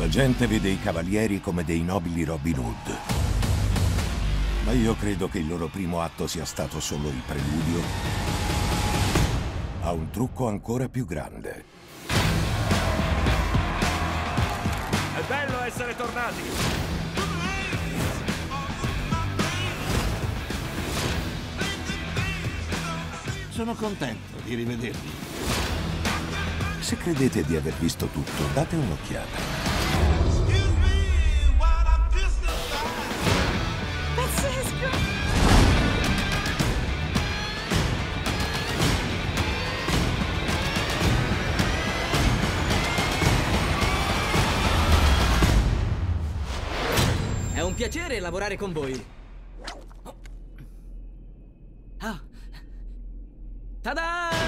La gente vede i cavalieri come dei nobili Robin Hood. Ma io credo che il loro primo atto sia stato solo il preludio a un trucco ancora più grande. È bello essere tornati! Sono contento di rivedervi. Se credete di aver visto tutto, date un'occhiata. Piacere lavorare con voi. Ah. Ta-da!